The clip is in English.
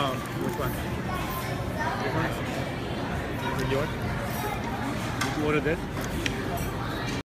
Um, which one? This one? Is it yours? Did you order this?